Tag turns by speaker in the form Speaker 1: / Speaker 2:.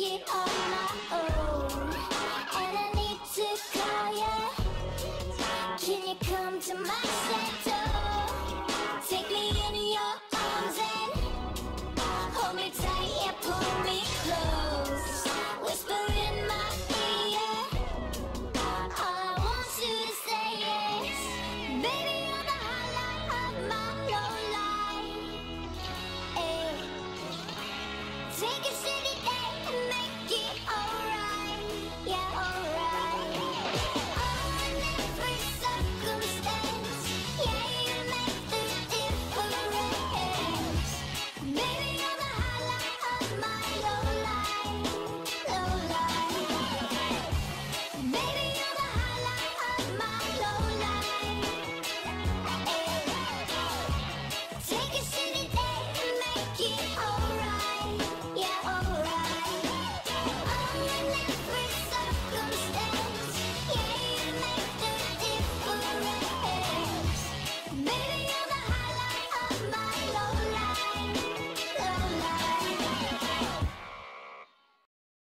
Speaker 1: on my own And I need to call Can you come to my center?